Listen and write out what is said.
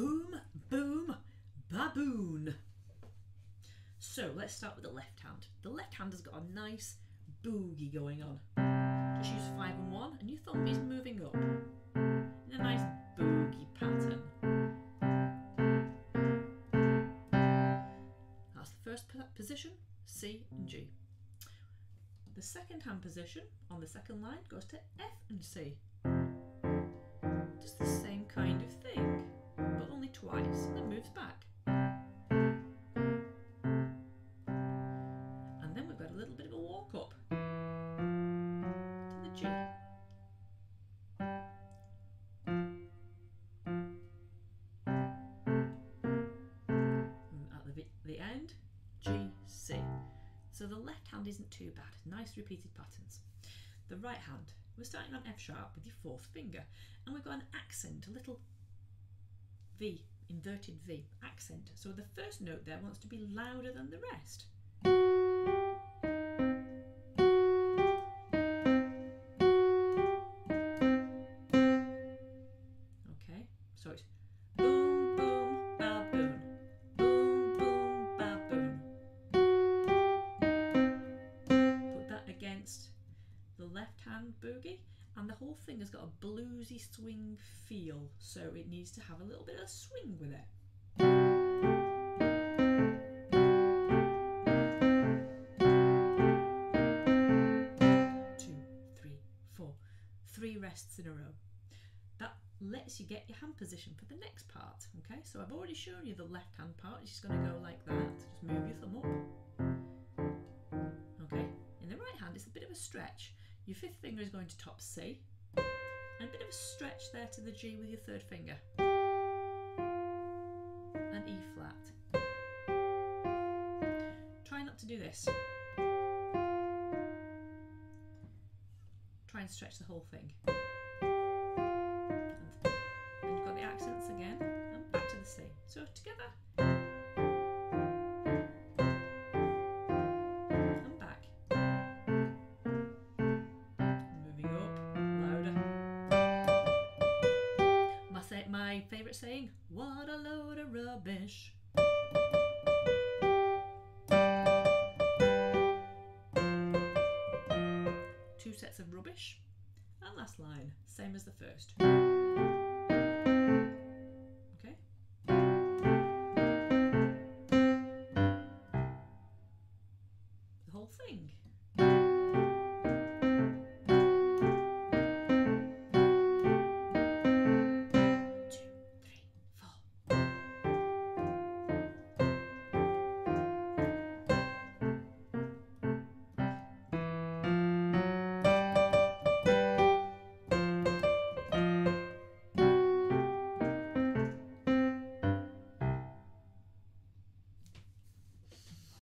Boom, boom, baboon. So let's start with the left hand. The left hand has got a nice boogie going on. Just use five and one, and your thumb is moving up in a nice boogie pattern. That's the first position, C and G. The second hand position on the second line goes to F and C. Just the same kind of thing, G, C. So the left hand isn't too bad. Nice repeated patterns. The right hand, we're starting on F sharp with your fourth finger, and we've got an accent, a little V, inverted V, accent. So the first note there wants to be louder than the rest. Okay, so it's the whole thing has got a bluesy swing feel, so it needs to have a little bit of swing with it. Two, three, four, three rests in a row. That lets you get your hand position for the next part. Okay, so I've already shown you the left hand part. It's just going to go like that. Just move your thumb up. Okay, in the right hand, it's a bit of a stretch. Your fifth finger is going to top C, and a bit of a stretch there to the G with your third finger. And E flat. Try not to do this. Try and stretch the whole thing. And you've got the accents again, and back to the C. So together. saying, What a load of rubbish. Two sets of rubbish, and last line, same as the first. Okay. The whole thing.